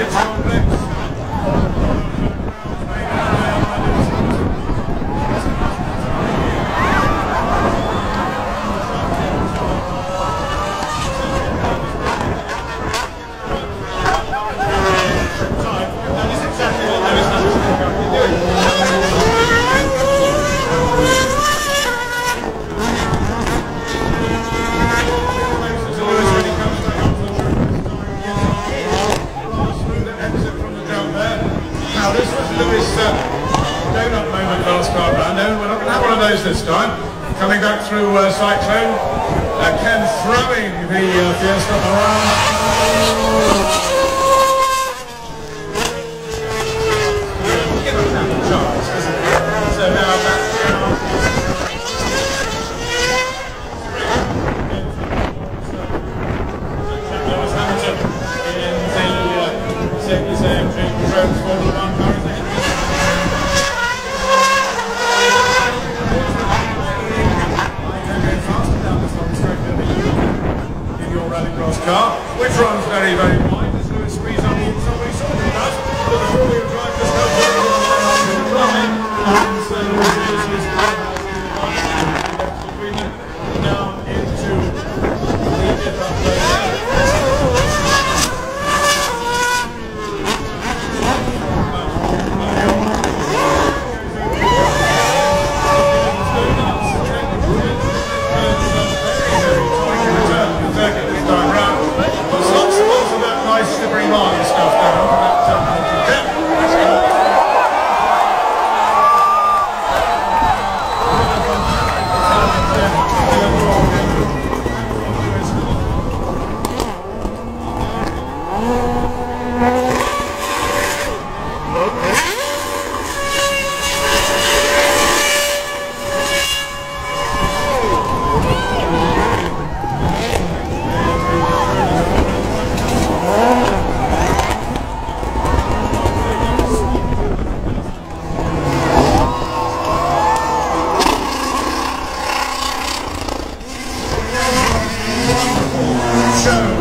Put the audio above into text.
네. Lewis uh, donut moment last car round. No, we're not going to have one of those this time. Coming back through uh, Cyclone, uh, Ken throwing the uh, Fiesta around. Rallycross car, which runs very, very wide. As Lewis squeezes up all somebody sort of does, but the four-wheel drive just goes show